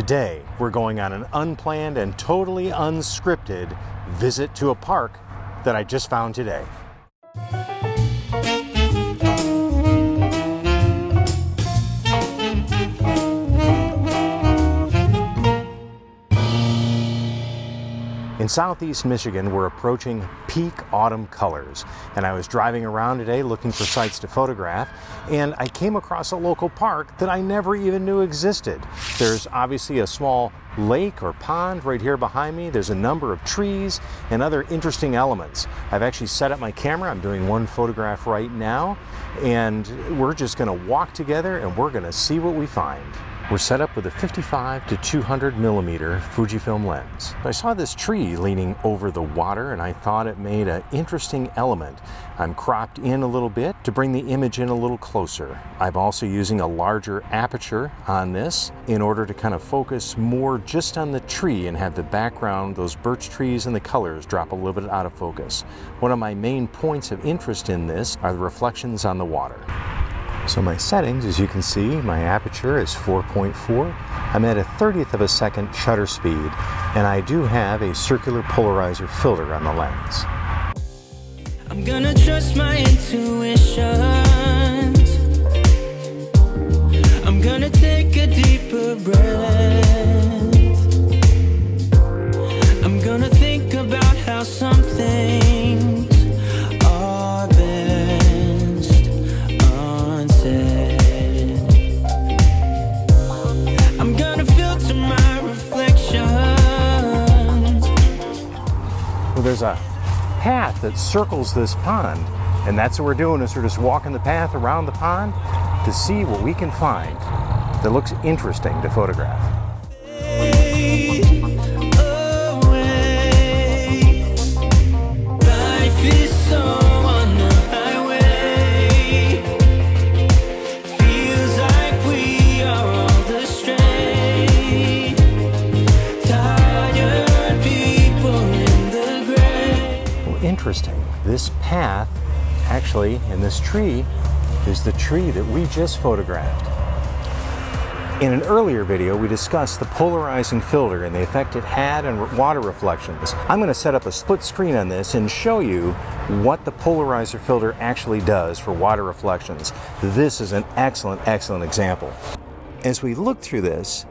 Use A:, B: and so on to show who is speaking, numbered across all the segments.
A: Today, we're going on an unplanned and totally unscripted visit to a park that I just found today. Southeast Michigan, we're approaching peak autumn colors, and I was driving around today looking for sites to photograph, and I came across a local park that I never even knew existed. There's obviously a small lake or pond right here behind me. There's a number of trees and other interesting elements. I've actually set up my camera. I'm doing one photograph right now, and we're just going to walk together and we're going to see what we find. We're set up with a 55 to 200 millimeter Fujifilm lens. I saw this tree leaning over the water and I thought it made an interesting element. I'm cropped in a little bit to bring the image in a little closer. I'm also using a larger aperture on this in order to kind of focus more just on the tree and have the background, those birch trees and the colors drop a little bit out of focus. One of my main points of interest in this are the reflections on the water. So my settings, as you can see, my aperture is 4.4. I'm at a 30th of a second shutter speed, and I do have a circular polarizer filter on the lens. I'm gonna trust my intuition. There's a path that circles this pond. And that's what we're doing is we're just walking the path around the pond to see what we can find that looks interesting to photograph. Actually, in this tree, is the tree that we just photographed. In an earlier video, we discussed the polarizing filter and the effect it had on water reflections. I'm going to set up a split screen on this and show you what the polarizer filter actually does for water reflections. This is an excellent, excellent example. As we look through this,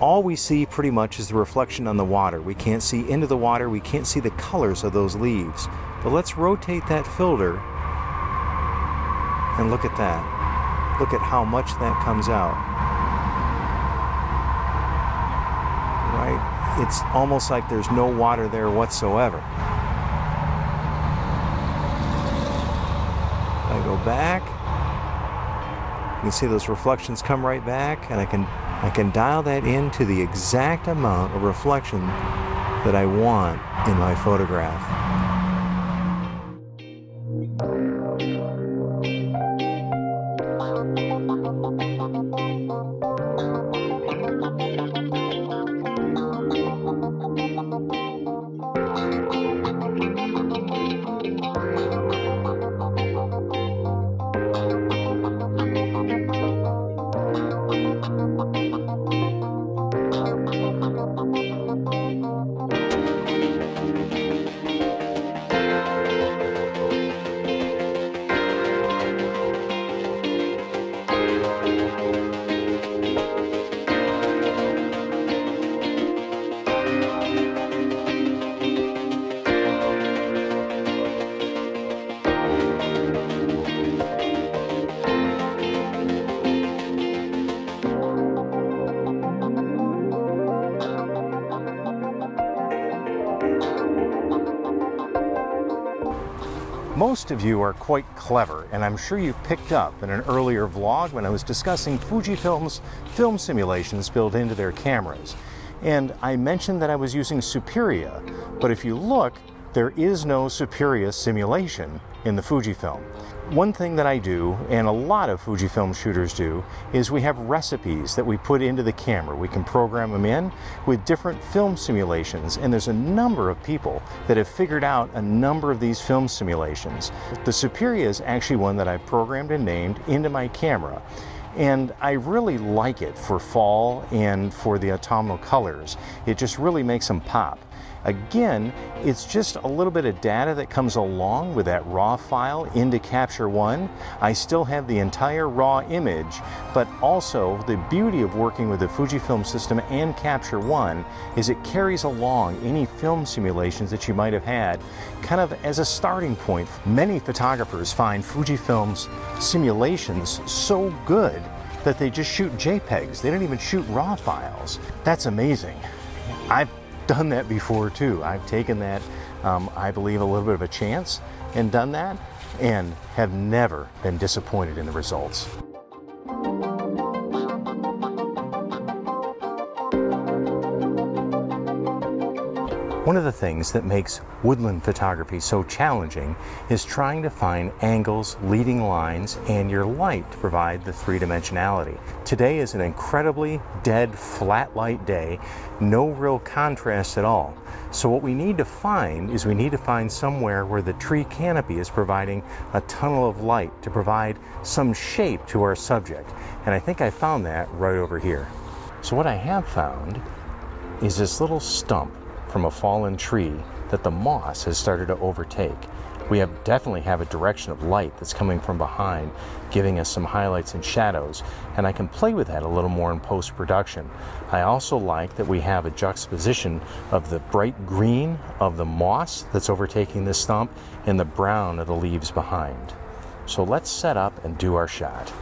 A: all we see pretty much is the reflection on the water. We can't see into the water, we can't see the colors of those leaves. But let's rotate that filter and look at that. Look at how much that comes out. Right? It's almost like there's no water there whatsoever. I go back. You can see those reflections come right back and I can I can dial that into the exact amount of reflection that I want in my photograph. Most of you are quite clever, and I'm sure you picked up in an earlier vlog when I was discussing Fujifilm's film simulations built into their cameras. And I mentioned that I was using Superia, but if you look, there is no Superia simulation in the Fujifilm. One thing that I do, and a lot of Fujifilm shooters do, is we have recipes that we put into the camera. We can program them in with different film simulations, and there's a number of people that have figured out a number of these film simulations. The Superia is actually one that I programmed and named into my camera. And I really like it for fall and for the autumnal colors. It just really makes them pop. Again, it's just a little bit of data that comes along with that raw file into Capture One. I still have the entire raw image, but also the beauty of working with the Fujifilm system and Capture One is it carries along any film simulations that you might have had kind of as a starting point. Many photographers find Fujifilm's simulations so good that they just shoot JPEGs. They don't even shoot raw files. That's amazing. I've done that before too. I've taken that, um, I believe, a little bit of a chance and done that and have never been disappointed in the results. One of the things that makes woodland photography so challenging is trying to find angles, leading lines, and your light to provide the three dimensionality. Today is an incredibly dead, flat light day, no real contrast at all. So, what we need to find is we need to find somewhere where the tree canopy is providing a tunnel of light to provide some shape to our subject. And I think I found that right over here. So, what I have found is this little stump from a fallen tree that the moss has started to overtake. We have definitely have a direction of light that's coming from behind, giving us some highlights and shadows, and I can play with that a little more in post production. I also like that we have a juxtaposition of the bright green of the moss that's overtaking this stump and the brown of the leaves behind. So let's set up and do our shot.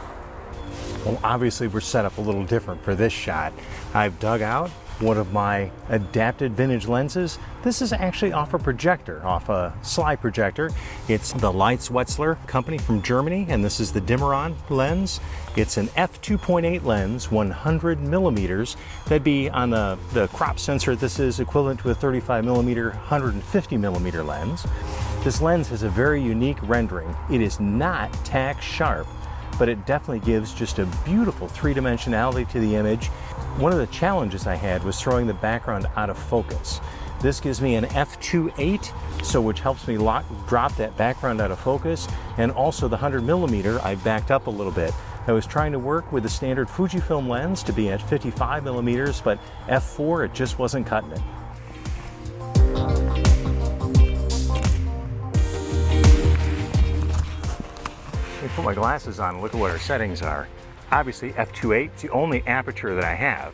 A: Well, obviously, we're set up a little different for this shot. I've dug out one of my adapted vintage lenses. This is actually off a projector, off a slide projector. It's the Leitz Wetzlar company from Germany, and this is the Dimaron lens. It's an f2.8 lens, 100 millimeters. That'd be on the, the crop sensor, this is equivalent to a 35 millimeter, 150 millimeter lens. This lens has a very unique rendering. It is not tack sharp but it definitely gives just a beautiful three-dimensionality to the image. One of the challenges I had was throwing the background out of focus. This gives me an f2.8, so which helps me lock, drop that background out of focus, and also the 100 millimeter, I backed up a little bit. I was trying to work with the standard Fujifilm lens to be at 55 millimeters, but f4, it just wasn't cutting it. Let me put my glasses on and look at what our settings are. Obviously f2.8 is the only aperture that I have,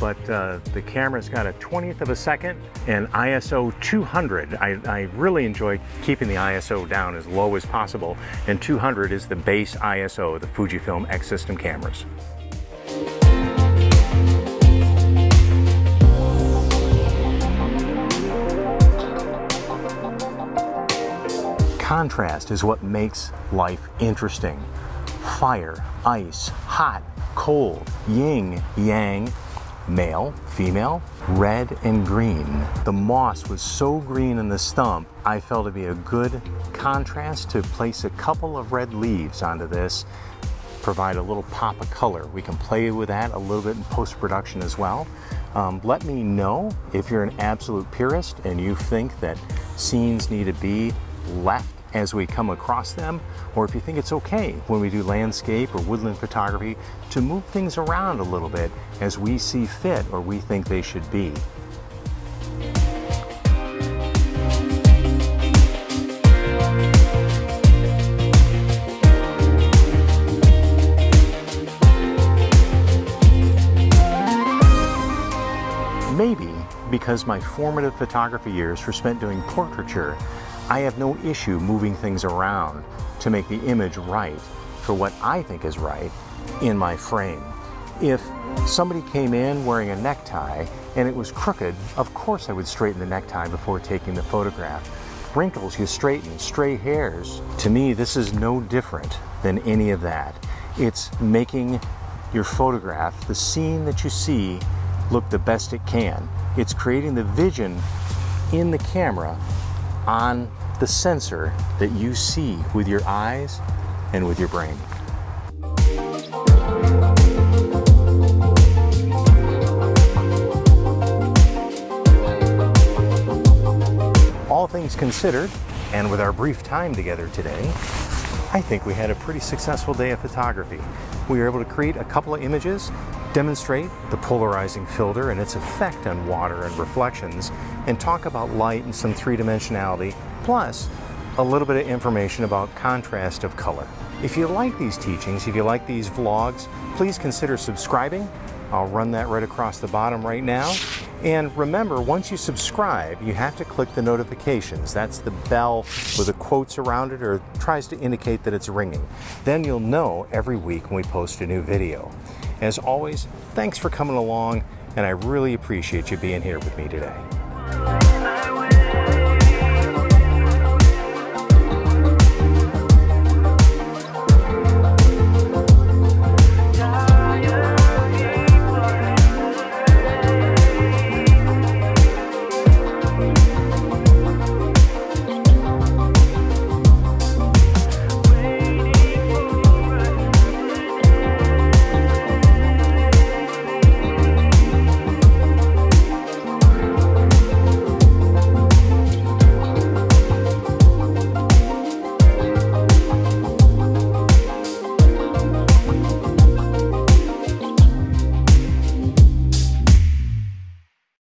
A: but uh, the camera's got a 20th of a second and ISO 200. I, I really enjoy keeping the ISO down as low as possible, and 200 is the base ISO of the Fujifilm X System cameras. Contrast is what makes life interesting. Fire, ice, hot, cold, yin, yang, male, female, red, and green. The moss was so green in the stump, I felt it'd be a good contrast to place a couple of red leaves onto this, provide a little pop of color. We can play with that a little bit in post production as well. Um, let me know if you're an absolute purist and you think that scenes need to be left as we come across them, or if you think it's okay when we do landscape or woodland photography to move things around a little bit as we see fit or we think they should be. Maybe because my formative photography years were spent doing portraiture, I have no issue moving things around to make the image right for what I think is right in my frame. If somebody came in wearing a necktie and it was crooked, of course I would straighten the necktie before taking the photograph. Wrinkles you straighten, stray hairs. To me, this is no different than any of that. It's making your photograph, the scene that you see, look the best it can. It's creating the vision in the camera on the sensor that you see with your eyes and with your brain. All things considered, and with our brief time together today, I think we had a pretty successful day of photography. We were able to create a couple of images, demonstrate the polarizing filter and its effect on water and reflections, and talk about light and some three-dimensionality, plus a little bit of information about contrast of color. If you like these teachings, if you like these vlogs, please consider subscribing. I'll run that right across the bottom right now. And remember, once you subscribe, you have to click the notifications. That's the bell with the quotes around it or tries to indicate that it's ringing. Then you'll know every week when we post a new video. As always, thanks for coming along, and I really appreciate you being here with me today. Bye.